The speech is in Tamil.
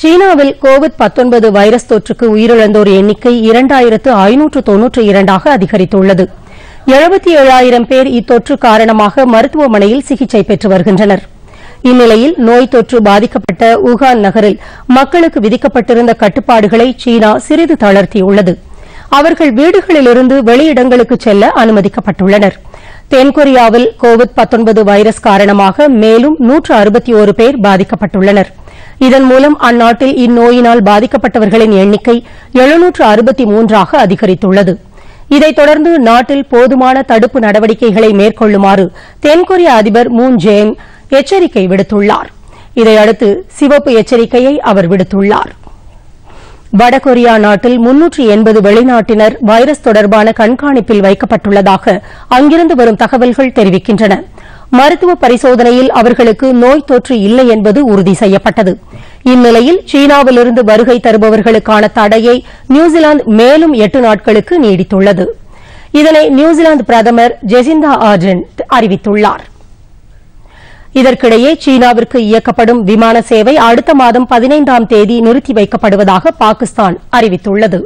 சீனாவில் கோவிட் 19 வைரஸ் தொற்றுக்கு உயிரிழந்தோர் எண்ணிக்கை இரண்டாயிரத்து ஐநூற்று தொன்னூற்று இரண்டாக அதிகரித்துள்ளது. எழுபத்தி ஏழாயிரம் பேர் இத்தொற்று காரணமாக மருத்துவமனையில் சிகிச்சை பெற்று வருகின்றனர். இந்நிலையில் நோய் தொற்று பாதிக்கப்பட்ட உகான் நகரில் மக்களுக்கு விதிக்கப்பட்டிருந்த கட்டுப்பாடுகளை சீனா சிறிது தளர்த்தியுள்ளது. அவர்கள் வீடுகளிலிருந்து வெளியிடங்களுக்கு செல்ல அனுமதிக்கப்பட்டுள்ளனர். தென்கொரியாவில் கோவிட் 19 வைரஸ் காரணமாக மேலும் நூற்று அறுபத்தி ஒரு பேர் பாதிக்கப்பட்டுள்ளனர். இதன் மூலம் அந்நாட்டில் இந்நோயினால் பாதிக்கப்பட்டவர்களின் எண்ணிக்கை எழுநூற்று அறுபத்தி மூன்றாக அதிகரித்துள்ளது. இதைத் தொடர்ந்து நாட்டில் போதுமான தடுப்பு நடவடிக்கைகளை மேற்கொள்ளுமாறு தென்கொரிய அதிபர் மூன் ஜேன் எச்சரிக்கை விடுத்துள்ளார். இதையடுத்து சிவப்பு எச்சரிக்கையை அவர் விடுத்துள்ளார். வடகொரியா நாட்டில் முன்னூற்று எண்பது வெளிநாட்டினர் வைரஸ் தொடர்பான கண்காணிப்பில் வைக்கப்பட்டுள்ளதாக அங்கிருந்து வரும் தகவல்கள் தெரிவிக்கின்றன. மருத்துவ பரிசோதனையில் அவர்களுக்கு நோய் தொற்று இல்லை என்பது உறுதி செய்யப்பட்டது. இந்நிலையில் சீனாவிலிருந்து வருகை தருபவர்களுக்கான தடையை நியூசிலாந்து மேலும் எட்டு நாட்களுக்கு நீடித்துள்ளது. இதனை நியூசிலாந்து பிரதமர் ஜெசிந்தா ஆர்டன் அறிவித்துள்ளார். இதற்கிடையே சீனாவிற்கு இயக்கப்படும் விமான சேவை அடுத்த மாதம் பதினைந்தாம் தேதி நிறுத்தி வைக்கப்படுவதாக பாகிஸ்தான் அறிவித்துள்ளது.